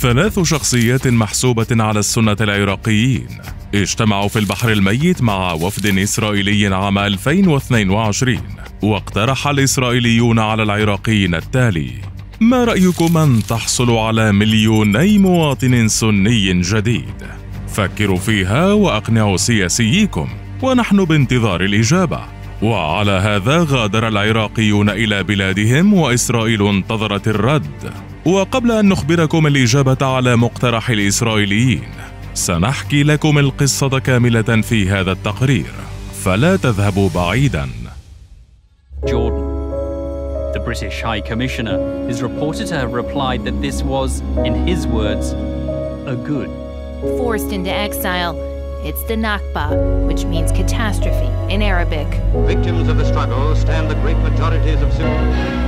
ثلاث شخصيات محسوبة على السنة العراقيين. اجتمعوا في البحر الميت مع وفد إسرائيلي عام 2022 واقترح الإسرائيليون على العراقيين التالي. ما رأيكم أن تحصلوا على مليوني مواطن سني جديد؟ فكروا فيها وأقنعوا سياسييكم ونحن بانتظار الإجابة. وعلى هذا غادر العراقيون إلى بلادهم وإسرائيل انتظرت الرد. وقبل أن نخبركم الإجابة على مقترح الإسرائيليين سنحكي لكم القصة كاملة في هذا التقرير فلا تذهبوا بعيدا Jordan. The British High Commissioner is reported to have replied that this was, in his words, a good. Forced into exile. It's the Nakba, which means catastrophe in Arabic. Victims of the struggle stand the great majorities of Syria.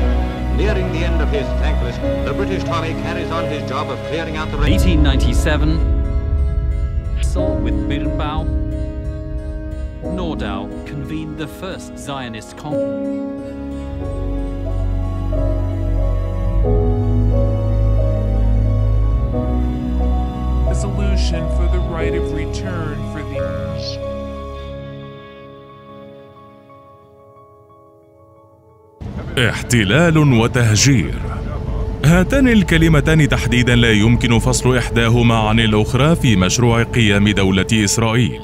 Nearing the end of his thankless, the British Tommy carries on his job of clearing out the range. 1897, Cecil with Birnbaum, Nordau convened the first Zionist conference. a solution for the right of return for the احتلال وتهجير. هاتان الكلمتان تحديدا لا يمكن فصل إحداهما عن الأخرى في مشروع قيام دولة إسرائيل.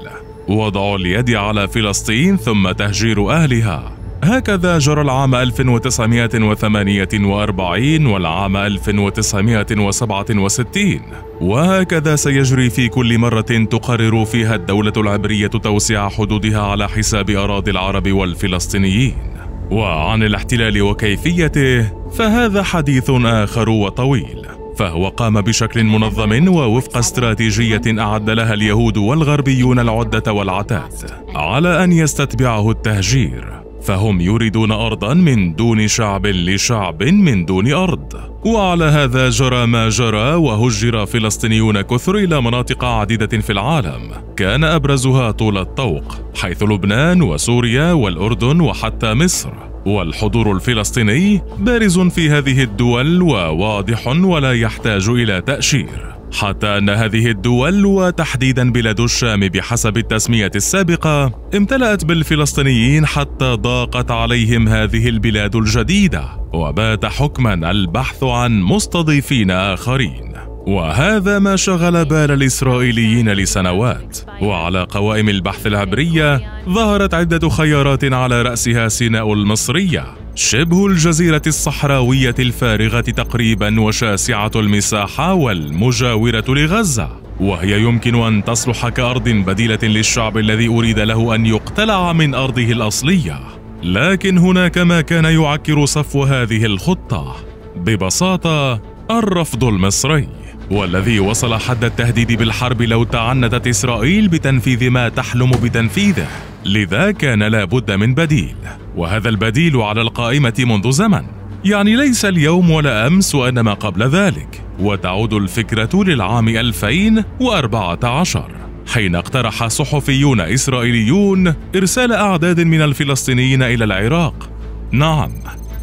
وضع اليد على فلسطين ثم تهجير أهلها. هكذا جرى العام 1948 والعام 1967 وهكذا سيجري في كل مرة تقرر فيها الدولة العبرية توسيع حدودها على حساب أراضي العرب والفلسطينيين. وعن الاحتلال وكيفيته فهذا حديث آخر وطويل. فهو قام بشكل منظم ووفق استراتيجية أعد لها اليهود والغربيون العدة والعتاد على أن يستتبعه التهجير. فهم يريدون ارضا من دون شعب لشعب من دون أرض. وعلى هذا جرى ما جرى وهجر فلسطينيون كثر إلى مناطق عديدة في العالم. كان أبرزها طول الطوق حيث لبنان وسوريا والأردن وحتى مصر. والحضور الفلسطيني بارز في هذه الدول وواضح ولا يحتاج إلى تأشير. حتى أن هذه الدول وتحديدا بلاد الشام بحسب التسمية السابقة امتلأت بالفلسطينيين حتى ضاقت عليهم هذه البلاد الجديدة وبات حكما البحث عن مستضيفين آخرين. وهذا ما شغل بال الإسرائيليين لسنوات. وعلى قوائم البحث العبرية ظهرت عدة خيارات على رأسها سيناء المصرية. شبه الجزيرة الصحراوية الفارغة تقريبا وشاسعة المساحة والمجاورة لغزة وهي يمكن أن تصلح كأرض بديلة للشعب الذي أريد له أن يقتلع من أرضه الأصلية. لكن هناك ما كان يعكر صفو هذه الخطة. ببساطة الرفض المصري والذي وصل حد التهديد بالحرب لو تعنتت إسرائيل بتنفيذ ما تحلم بتنفيذه. لذا كان لابد من بديل. وهذا البديل على القائمة منذ زمن. يعني ليس اليوم ولا أمس وإنما قبل ذلك. وتعود الفكرة للعام 2014 حين اقترح صحفيون إسرائيليون إرسال أعداد من الفلسطينيين إلى العراق. نعم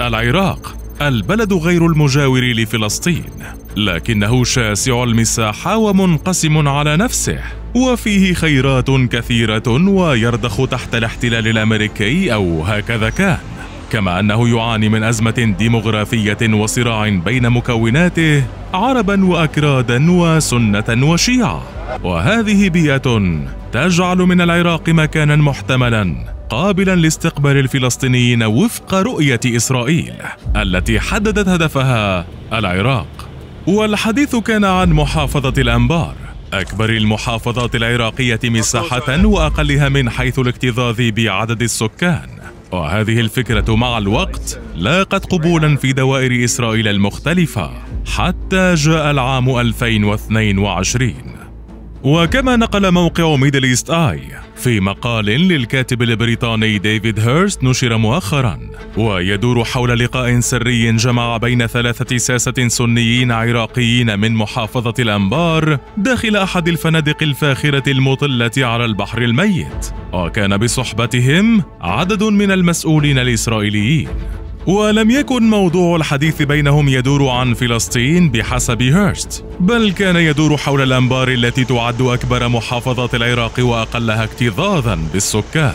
العراق البلد غير المجاور لفلسطين لكنه شاسع المساحة ومنقسم على نفسه. وفيه خيرات كثيرة ويرضخ تحت الاحتلال الأمريكي أو هكذا كان. كما أنه يعاني من أزمة ديمغرافية وصراع بين مكوناته عربا وأكرادا وسنة وشيعة. وهذه بيئة تجعل من العراق مكانا محتملا قابلا لاستقبال الفلسطينيين وفق رؤية إسرائيل التي حددت هدفها العراق. والحديث كان عن محافظة الأنبار. أكبر المحافظات العراقية مساحة وأقلها من حيث الاكتظاظ بعدد السكان. وهذه الفكرة مع الوقت لاقت قبولا في دوائر إسرائيل المختلفة حتى جاء العام 2022 وكما نقل موقع ميدل إيست آي في مقال للكاتب البريطاني ديفيد هيرست نشر مؤخرا ويدور حول لقاء سري جمع بين ثلاثة ساسة سنيين عراقيين من محافظة الأنبار داخل أحد الفنادق الفاخرة المطلة على البحر الميت وكان بصحبتهم عدد من المسؤولين الإسرائيليين. ولم يكن موضوع الحديث بينهم يدور عن فلسطين بحسب هيرست بل كان يدور حول الأنبار التي تعد أكبر محافظات العراق وأقلها اكتظاظا بالسكان.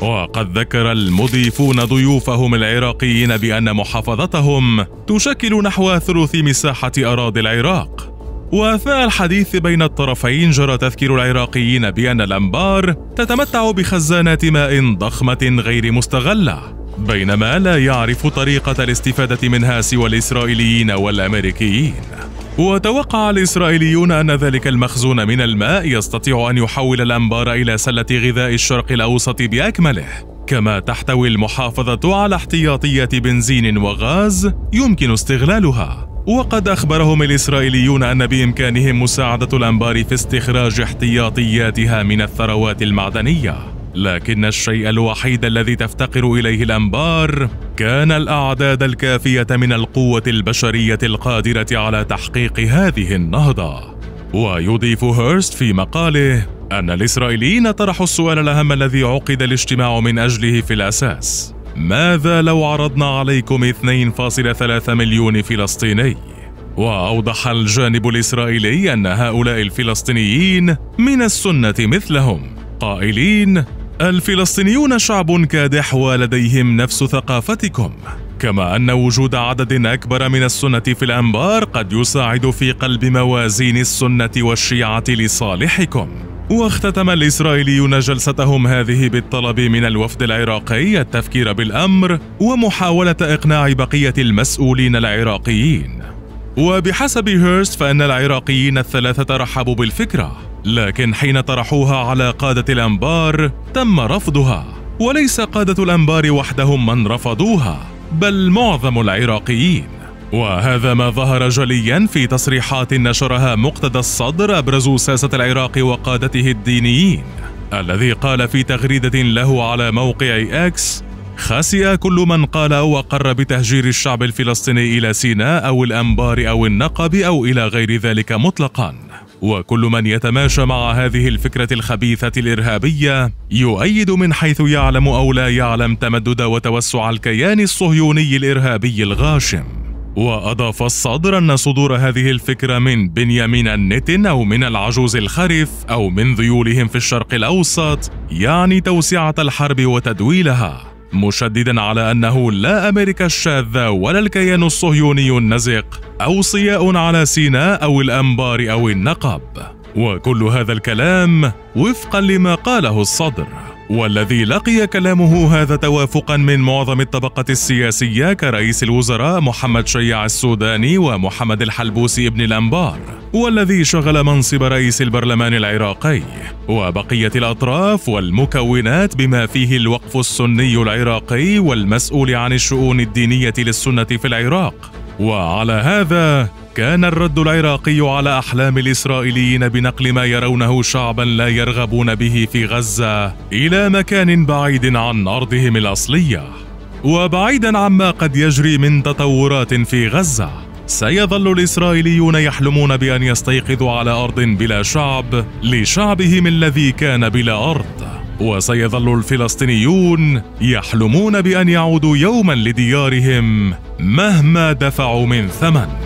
وقد ذكر المضيفون ضيوفهم العراقيين بأن محافظتهم تشكل نحو ثلث مساحة أراضي العراق. وأثناء الحديث بين الطرفين جرى تذكير العراقيين بأن الأنبار تتمتع بخزانات ماء ضخمة غير مستغلة. بينما لا يعرف طريقة الاستفادة منها سوى الإسرائيليين والأمريكيين. وتوقع الإسرائيليون أن ذلك المخزون من الماء يستطيع أن يحول الأنبار إلى سلة غذاء الشرق الأوسط بأكمله. كما تحتوي المحافظة على احتياطية بنزين وغاز يمكن استغلالها. وقد أخبرهم الإسرائيليون أن بإمكانهم مساعدة الأنبار في استخراج احتياطياتها من الثروات المعدنية. لكن الشيء الوحيد الذي تفتقر إليه الأنبار كان الأعداد الكافية من القوة البشرية القادرة على تحقيق هذه النهضة. ويضيف هيرست في مقاله أن الإسرائيليين طرحوا السؤال الأهم الذي عقد الاجتماع من أجله في الأساس. ماذا لو عرضنا عليكم 2.3 مليون فلسطيني؟ وأوضح الجانب الإسرائيلي أن هؤلاء الفلسطينيين من السنة مثلهم. قائلين الفلسطينيون شعب كادح ولديهم نفس ثقافتكم. كما أن وجود عدد أكبر من السنة في الأنبار قد يساعد في قلب موازين السنة والشيعة لصالحكم. واختتم الإسرائيليون جلستهم هذه بالطلب من الوفد العراقي التفكير بالأمر ومحاولة إقناع بقية المسؤولين العراقيين. وبحسب هيرست فإن العراقيين الثلاثة رحبوا بالفكرة. لكن حين طرحوها على قادة الأنبار تم رفضها. وليس قادة الأنبار وحدهم من رفضوها بل معظم العراقيين. وهذا ما ظهر جليا في تصريحات نشرها مقتدى الصدر أبرز ساسة العراق وقادته الدينيين الذي قال في تغريدة له على موقع إكس خسئ كل من قال أو أقر بتهجير الشعب الفلسطيني إلى سيناء أو الأنبار أو النقب أو إلى غير ذلك مطلقا. وكل من يتماشى مع هذه الفكرة الخبيثة الإرهابية يؤيد من حيث يعلم أو لا يعلم تمدد وتوسع الكيان الصهيوني الإرهابي الغاشم. وأضاف الصدر أن صدور هذه الفكرة من بنيامين النتن أو من العجوز الخرف أو من ذيولهم في الشرق الأوسط يعني توسعة الحرب وتدويلها. مشددا على أنه لا أمريكا الشاذة ولا الكيان الصهيوني النزق أوصياء على سيناء أو الأنبار أو النقب. وكل هذا الكلام وفقا لما قاله الصدر. والذي لقي كلامه هذا توافقا من معظم الطبقة السياسية كرئيس الوزراء محمد شيع السوداني ومحمد الحلبوسي ابن الأنبار والذي شغل منصب رئيس البرلمان العراقي وبقية الأطراف والمكونات بما فيه الوقف السني العراقي والمسؤول عن الشؤون الدينية للسنة في العراق. وعلى هذا كان الرد العراقي على أحلام الإسرائيليين بنقل ما يرونه شعبا لا يرغبون به في غزة إلى مكان بعيد عن أرضهم الأصلية. وبعيدا عما قد يجري من تطورات في غزة سيظل الإسرائيليون يحلمون بأن يستيقظوا على أرض بلا شعب لشعبهم الذي كان بلا أرض. وسيظل الفلسطينيون يحلمون بأن يعودوا يوما لديارهم مهما دفعوا من ثمن.